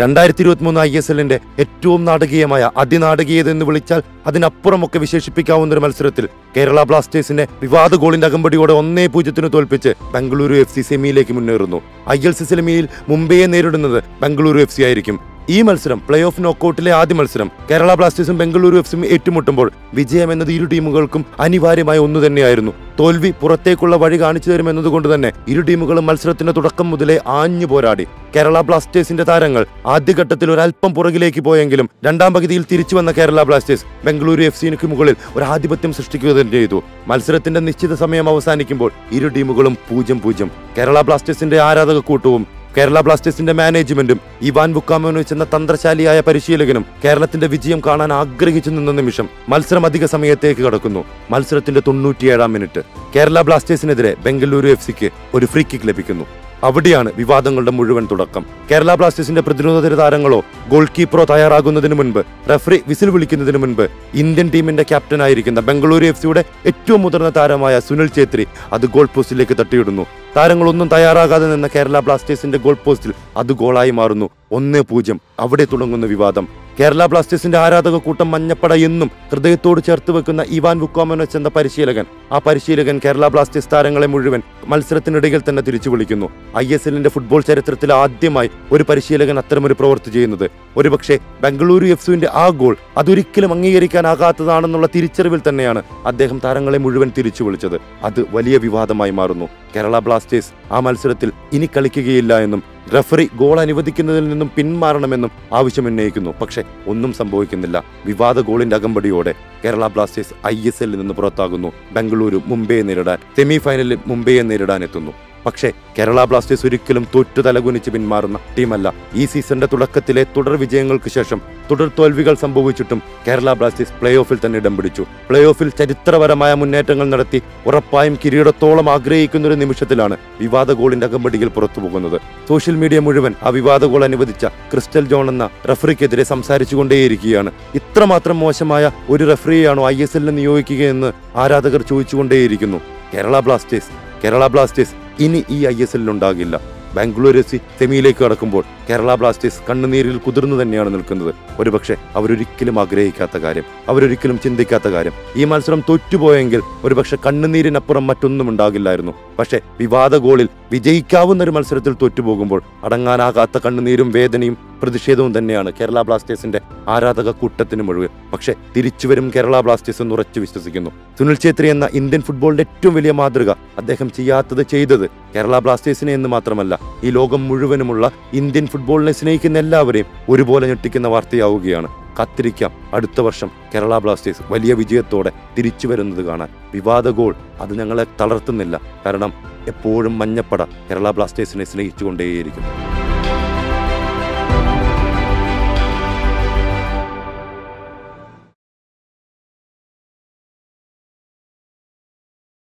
രണ്ടായിരത്തി ഇരുപത്തി മൂന്ന് ഐ എസ് എല്ലിന്റെ ഏറ്റവും നാടകീയമായ അതിനാടകീയത എന്ന് വിളിച്ചാൽ അതിനപ്പുറമൊക്കെ വിശേഷിപ്പിക്കാവുന്ന ഒരു മത്സരത്തിൽ കേരള ബ്ലാസ്റ്റേഴ്സിനെ വിവാദ ഗോളിന്റെ അകമ്പടിയോടെ ഒന്നേ പൂജ്യത്തിന് തോൽപ്പിച്ച് ബംഗളൂരു എഫ് സി സെമിയിലേക്ക് മുന്നേറുന്നു. ഐ എൽ സി സെമിയിൽ മുംബൈയെ നേരിടുന്നത് ബംഗളൂരു എഫ് സി ആയിരിക്കും. ഈ മത്സരം പ്ലേ ഓഫ് നോക്കൌട്ടിലെ ആദ്യ മത്സരം. കേരള ബ്ലാസ്റ്റേഴ്സും ബംഗളൂരു എഫ് സിയും ഏറ്റുമുട്ടുമ്പോൾ വിജയം എന്നത് ഇരു ടീമുകൾക്കും അനിവാര്യമായ ഒന്നു തന്നെയായിരുന്നു. തോൽവി പുറത്തേക്കുള്ള വഴി കാണിച്ചു തരുമെന്നതുകൊണ്ട് തന്നെ ഇരു ടീമുകളും മത്സരത്തിന്റെ തുടക്കം മുതലേ ആഞ്ഞു പോരാടി. കേരള ബ്ലാസ്റ്റേഴ്സിന്റെ താരങ്ങൾ ആദ്യഘട്ടത്തിൽ ഒരല്പം പുറകിലേക്ക് പോയെങ്കിലും രണ്ടാം പകുതിയിൽ തിരിച്ചു വന്ന കേരള ബ്ലാസ്റ്റേഴ്സ് ബംഗളൂരു എഫ് സിക്ക് മുകളിൽ ഒരു ആധിപത്യം സൃഷ്ടിക്കുക തന്നെ ചെയ്തു. മത്സരത്തിന്റെ നിശ്ചിത സമയം അവസാനിക്കുമ്പോൾ ഇരു ടീമുകളും പൂജ്യം പൂജ്യം. കേരള ബ്ലാസ്റ്റേഴ്സിന്റെ ആരാധക കൂട്ടവും കേരള ബ്ലാസ്റ്റേഴ്സിന്റെ മാനേജ്മെന്റും ഇവാൻ ബുക്കാമോനോവിച്ച് എന്ന തന്ത്രശാലിയായ പരിശീലകനും കേരളത്തിന്റെ വിജയം കാണാൻ ആഗ്രഹിച്ചു നിന്ന നിമിഷം മത്സരം അധിക സമയത്തേക്ക് കടക്കുന്നു. മത്സരത്തിന്റെ തൊണ്ണൂറ്റിയേഴാം മിനിറ്റ്. കേരള ബ്ലാസ്റ്റേഴ്സിനെതിരെ ബംഗളൂരു എഫ് സിക്ക് ഒരു ഫ്രീ കിക്ക് ലഭിക്കുന്നു. അവിടെയാണ് വിവാദങ്ങളുടെ മുഴുവൻ തുടക്കം. കേരള ബ്ലാസ്റ്റേഴ്സിന്റെ പ്രതിരോധ താരങ്ങളോ ഗോൾ കീപ്പറോ തയ്യാറാകുന്നതിന് മുൻപ് റഫറി വിസിൽ വിളിക്കുന്നതിന് മുൻപ് ഇന്ത്യൻ ടീമിന്റെ ക്യാപ്റ്റനായിരിക്കുന്ന ബംഗളൂരു എഫ് സിയുടെ ഏറ്റവും മുതിർന്ന താരമായ സുനിൽ ഛേത്രി അത് ഗോൾ പോസ്റ്റിലേക്ക് തട്ടിയിടുന്നു. താരങ്ങളൊന്നും തയ്യാറാകാതെ നിന്ന കേരള ബ്ലാസ്റ്റേഴ്സിന്റെ ഗോൾ പോസ്റ്റിൽ അത് ഗോളായി മാറുന്നു. ഒന്ന് പൂജ്യം. അവിടെ തുടങ്ങുന്ന വിവാദം. കേരള ബ്ലാസ്റ്റേഴ്സിന്റെ ആരാധക കൂട്ടം മഞ്ഞപ്പട എന്നും ഹൃദയത്തോട് ചേർത്ത് വെക്കുന്ന ഇവാൻ വുക്കോമനോച്ച് എന്ന പരിശീലകൻ. ആ പരിശീലകൻ കേരള ബ്ലാസ്റ്റേഴ്സ് താരങ്ങളെ മുഴുവൻ മത്സരത്തിനിടയിൽ തന്നെ തിരിച്ചു വിളിക്കുന്നു. ഐ എസ് എല്ലിന്റെ ഫുട്ബോൾ ചരിത്രത്തിൽ ആദ്യമായി ഒരു പരിശീലകൻ അത്തരമൊരു പ്രവൃത്തി ചെയ്യുന്നത്. ഒരുപക്ഷെ ബംഗളൂരു എഫ് സിന്റെ ആ ഗോൾ അതൊരിക്കലും അംഗീകരിക്കാനാകാത്തതാണെന്നുള്ള തിരിച്ചറിവിൽ തന്നെയാണ് അദ്ദേഹം താരങ്ങളെ മുഴുവൻ തിരിച്ചു വിളിച്ചത്. അത് വലിയ വിവാദമായി മാറുന്നു. കേരള ബ്ലാസ്റ്റേഴ്സ് ആ മത്സരത്തിൽ ഇനി കളിക്കുകയില്ല എന്നും റഫറി ഗോൾ അനുവദിക്കുന്നതിൽ നിന്നും പിന്മാറണമെന്നും ആവശ്യമുന്നയിക്കുന്നു. പക്ഷേ ഒന്നും സംഭവിക്കുന്നില്ല. വിവാദ ഗോളിന്റെ അകമ്പടിയോടെ കേരള ബ്ലാസ്റ്റേഴ്സ് ഐ എസ് എല്ലിൽ നിന്ന് പുറത്താകുന്നു. ബംഗളൂരു മുംബൈയെ നേരിടാൻ സെമിഫൈനലിൽ മുംബൈയെ നേരിടാൻ എത്തുന്നു പക്ഷേ കേരള ബ്ലാസ്റ്റേഴ്സ് ഒരിക്കലും തോറ്റു തലകുനിച്ച് പിന്മാറുന്ന ടീമല്ല. ഈ സീസണിന്റെ തുടക്കത്തിലെ തുടർ വിജയങ്ങൾക്ക് ശേഷം തുടർ തോൽവികൾ സംഭവിച്ചിട്ടും കേരള ബ്ലാസ്റ്റേഴ്സ് പ്ലേ ഓഫിൽ തന്നെ ഇടം പിടിച്ചു. പ്ലേ ഓഫിൽ ചരിത്രപരമായ മുന്നേറ്റങ്ങൾ നടത്തി ഉറപ്പായും കിരീടത്തോളം ആഗ്രഹിക്കുന്ന ഒരു നിമിഷത്തിലാണ് വിവാദ ഗോളിന്റെ അകമ്പടിയിൽ പുറത്തുപോകുന്നത്. സോഷ്യൽ മീഡിയ മുഴുവൻ ആ വിവാദ ഗോൾ അനുവദിച്ച ക്രിസ്റ്റൽ ജോൺ എന്ന റഫറിക്കെതിരെ സംസാരിച്ചുകൊണ്ടേയിരിക്കുകയാണ്. ഇത്രമാത്രം മോശമായ ഒരു റഫറിയെയാണോ ഐ എസ് എല്ലിന് നിയോഗിക്കുകയെന്ന് ആരാധകർ ചോദിച്ചുകൊണ്ടേയിരിക്കുന്നു. കേരള ബ്ലാസ്റ്റേഴ്സ് കേരള ബ്ലാസ്റ്റേഴ്സ് ഇനി ഈ ഐ എസ് എല്ലിൽ ഉണ്ടാകില്ല. ബാംഗ്ലൂർ എഫ് സി സെമിയിലേക്ക് കടക്കുമ്പോൾ കേരള ബ്ലാസ്റ്റേഴ്സ് കണ്ണുനീരിൽ കുതിർന്നു തന്നെയാണ് നിൽക്കുന്നത്. ഒരുപക്ഷെ അവരൊരിക്കലും ആഗ്രഹിക്കാത്ത കാര്യം അവരൊരിക്കലും ചിന്തിക്കാത്ത കാര്യം. ഈ മത്സരം തോറ്റുപോയെങ്കിൽ ഒരുപക്ഷെ കണ്ണുനീരിനപ്പുറം മറ്റൊന്നും ഉണ്ടാകില്ലായിരുന്നു. പക്ഷേ വിവാദ ഗോളിൽ വിജയിക്കാവുന്ന ഒരു മത്സരത്തിൽ തോറ്റുപോകുമ്പോൾ അടങ്ങാനാകാത്ത കണ്ണുനീരും വേദനയും പ്രതിഷേധവും തന്നെയാണ് കേരള ബ്ലാസ്റ്റേഴ്സിന്റെ ആരാധക കൂട്ടത്തിന് മുഴുവൻ പക്ഷേ തിരിച്ചുവരും കേരള ബ്ലാസ്റ്റേഴ്സ് എന്ന് ഉറച്ചു വിശ്വസിക്കുന്നു. സുനിൽ ഛേത്രി എന്ന ഇന്ത്യൻ ഫുട്ബോളിന്റെ ഏറ്റവും വലിയ മാതൃക അദ്ദേഹം ചെയ്യാത്തത് ചെയ്തത് കേരള ബ്ലാസ്റ്റേഴ്സിനെ എന്ന് മാത്രമല്ല ഈ ലോകം മുഴുവനുമുള്ള ഇന്ത്യൻ ഫുട്ബോളിനെ സ്നേഹിക്കുന്ന എല്ലാവരെയും ഒരുപോലെ ഞെട്ടിക്കുന്ന വാർത്തയാവുകയാണ്. കാത്തിരിക്കാം അടുത്ത വർഷം കേരള ബ്ലാസ്റ്റേഴ്സ് വലിയ വിജയത്തോടെ തിരിച്ചു വരുന്നത് കാണാൻ. വിവാദ ഗോൾ അത് ഞങ്ങളെ തളർത്തുന്നില്ല. കാരണം എപ്പോഴും മഞ്ഞപ്പട കേരള ബ്ലാസ്റ്റേഴ്സിനെ സ്നേഹിച്ചുകൊണ്ടേയിരിക്കും.